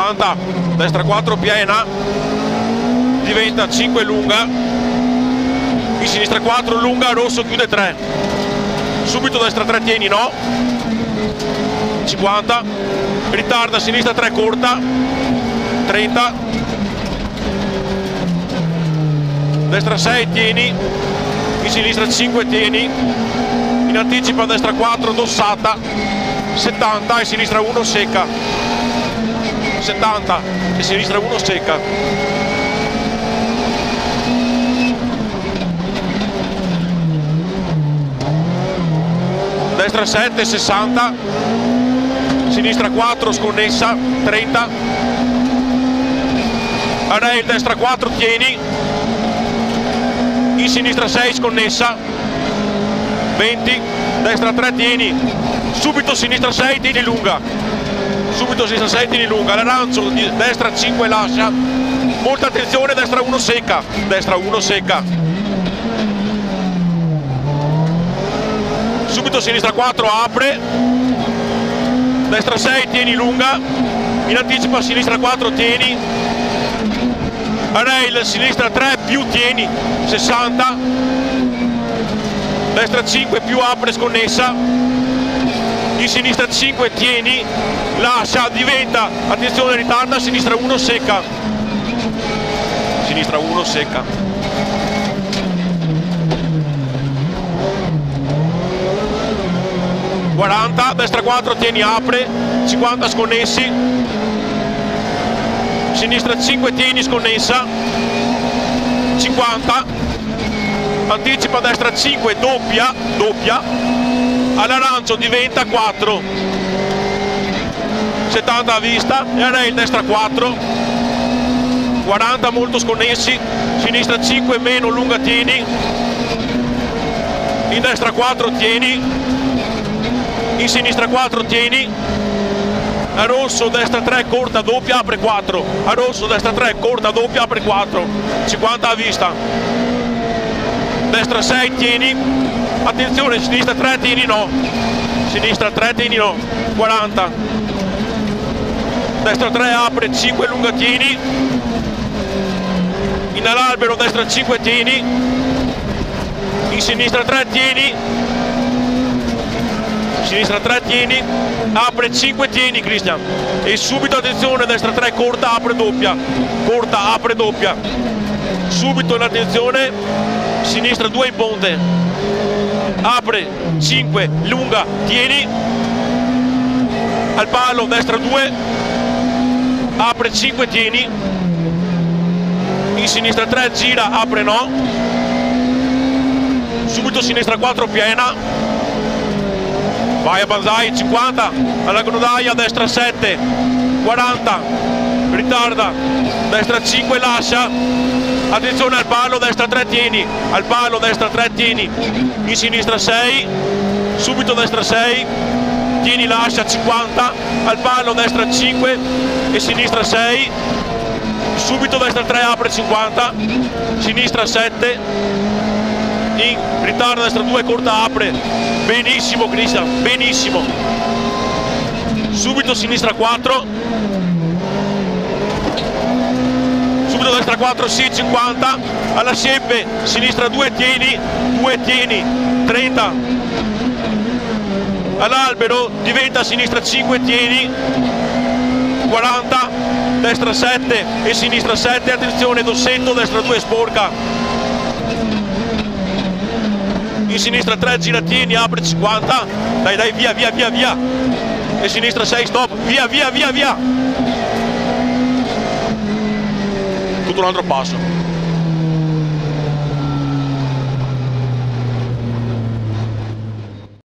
50 destra 4 piena diventa 5 lunga in sinistra 4 lunga rosso chiude 3 subito destra 3 tieni no. 50 ritarda sinistra 3 corta 30 destra 6 tieni in sinistra 5 tieni. In anticipo a destra 4 dossata 70 e sinistra 1 secca 70 e sinistra 1 secca. Destra 7 60 sinistra 4 sconnessa 30 a rail destra 4 tieni. In sinistra 6 sconnessa 20 destra 3 tieni. Subito sinistra 6 tieni lunga subito sinistra 6 tieni lunga. L'arancio destra 5 lascia. Molta attenzione destra 1 secca. Destra 1 secca. Subito sinistra 4 apre. Destra 6 tieni lunga. In anticipo sinistra 4 tieni. Rail sinistra 3 più tieni 60 destra 5 più apre sconnessa in sinistra 5 tieni lascia diventa attenzione ritarda sinistra 1 secca. Sinistra 1 secca. 40 destra 4 tieni apre 50 sconnessi. Sinistra 5 tieni sconnessa. 50 anticipa destra 5 doppia doppia all'arancio diventa 4 70 a vista e a rail destra 4 40 molto sconnessi. Sinistra 5 meno lunga tieni. In destra 4 tieni. In sinistra 4 tieni. A rosso destra 3 corta doppia apre 4 a rosso destra 3 corta doppia apre 4 50 a vista. Destra 6 tieni attenzione sinistra 3 tieni no. Sinistra 3 tieni no. 40 destra 3 apre 5 lunga tieni in all'albero destra 5 tieni in sinistra 3 tieni sinistra 3 tieni apre 5 tieni Cristian. E subito attenzione destra 3 corta apre doppia. Corta apre doppia subito in attenzione sinistra 2 in ponte. Apre 5 lunga tieni. Al palo destra 2 apre 5 tieni. In sinistra 3 gira apre no. Subito sinistra 4 piena. Vai a Banzai 50 alla Grodaia destra 7 40 ritarda destra 5 lascia. Attenzione al palo destra 3 tieni. Al palo destra 3 tieni. In sinistra 6 subito destra 6 tieni lascia 50 al palo destra 5 e sinistra 6 subito destra 3 apre 50 sinistra 7 in ritardo destra 2 corta apre. Benissimo Cristian benissimo. Subito sinistra 4 subito destra 4 sì 50 alla siepe sinistra 2 tieni 2 tieni 30 all'albero diventa sinistra 5 tieni 40 destra 7 e sinistra 7 attenzione dossetto destra 2 sporca. In sinistra 3 giratini apre 50 dai dai via via via via. E sinistra 6 stop. Via via via via compiuto un altro passo.